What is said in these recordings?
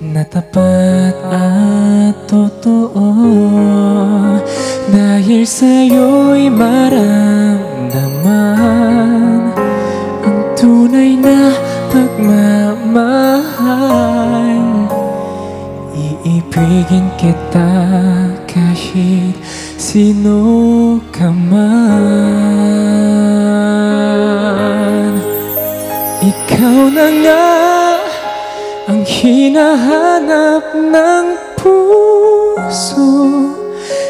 na tapat at totoo. Dahil sa'yo'y maramdaman Ang tunay na pagmamahal. Iibigin kita kahit sino ka man. Ikaw na nga hinahanap ng puso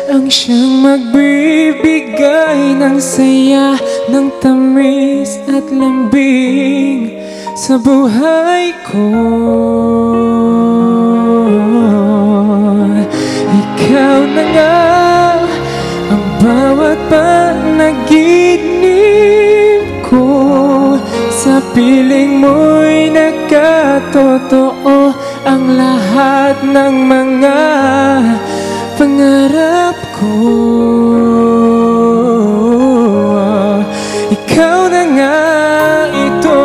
Ang siyang magbibigay ng saya Ng tamis at lambing sa buhay ko. Ikaw na nga ang bawat panaginip ko. Sa piling mo'y nakatotoo Ang lahat ng mga pangarap ko. Ikaw na nga ito.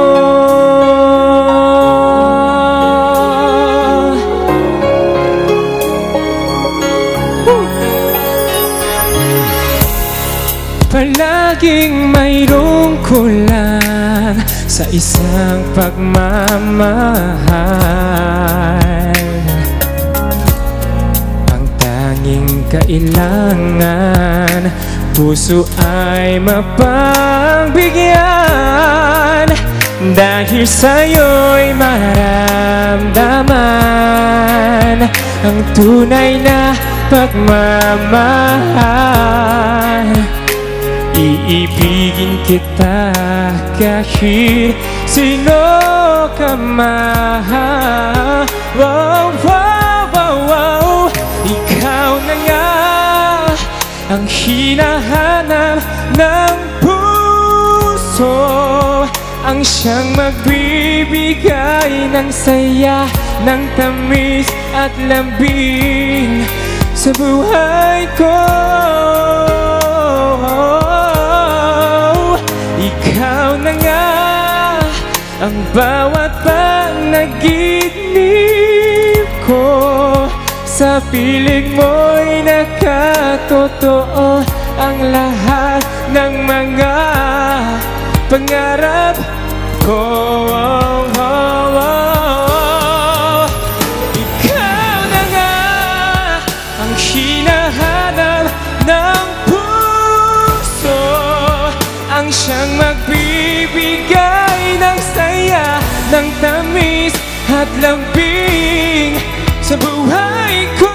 Palaging mayroong kulang sa isang pagmamahal. Ang tanging kailangan Puso ay mapagbigyan. Dahil sa'yo'y maramdaman Ang tunay na pagmamahal Iibigin kita kahit sino ka man. Wow, wow, wow, wow. Ikaw na nga ang hinahanap ng puso. Ang siyang magbibigay ng saya Ng tamis at lambing sa buhay ko Ikaw na nga ang bawat panaginip ko. Sa piling mo'y nakatotoo Ang lahat ng mga pangarap ko lambing sa buhay ko.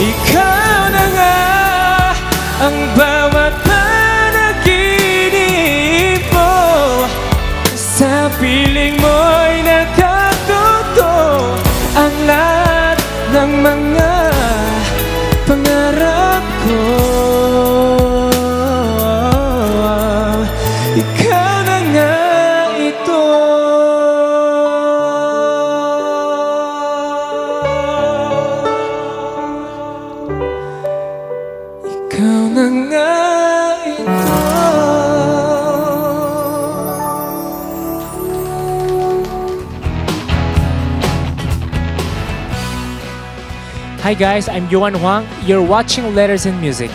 Ikaw na nga ang bawat panaginip mo. Sa piling mo'y nakatuto Ang lahat ng mga Ikaw na nga ito Hi guys, I'm Yuan Huang. You're watching Letters in Music.